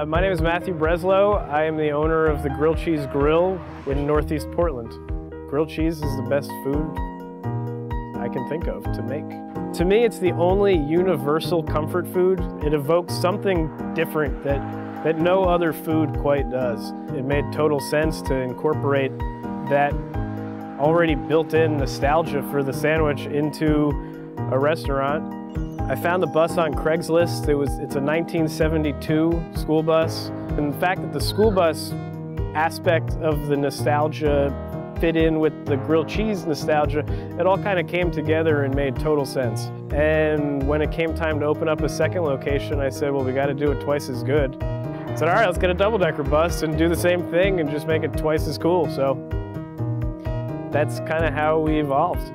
Uh, my name is Matthew Breslow. I am the owner of the Grill Cheese Grill in Northeast Portland. Grilled cheese is the best food I can think of to make. To me, it's the only universal comfort food. It evokes something different that, that no other food quite does. It made total sense to incorporate that already built-in nostalgia for the sandwich into a restaurant. I found the bus on Craigslist. It was, it's a 1972 school bus. And the fact that the school bus aspect of the nostalgia fit in with the grilled cheese nostalgia, it all kind of came together and made total sense. And when it came time to open up a second location, I said, well, we got to do it twice as good. I said, all right, let's get a double-decker bus and do the same thing and just make it twice as cool. So that's kind of how we evolved.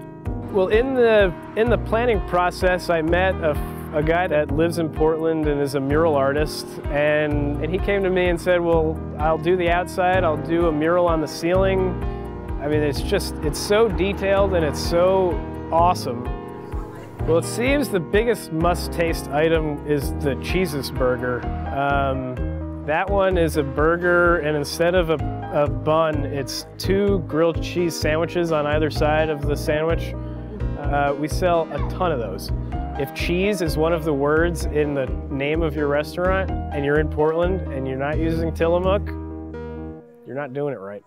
Well, in the, in the planning process, I met a, a guy that lives in Portland and is a mural artist. And, and he came to me and said, well, I'll do the outside, I'll do a mural on the ceiling. I mean, it's just, it's so detailed and it's so awesome. Well, it seems the biggest must-taste item is the Cheesus burger. Um, that one is a burger, and instead of a, a, bun, it's two grilled cheese sandwiches on either side of the sandwich. Uh, we sell a ton of those. If cheese is one of the words in the name of your restaurant, and you're in Portland and you're not using Tillamook, you're not doing it right.